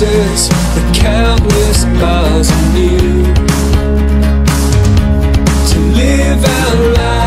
faces, the countless miles of you to live our lives.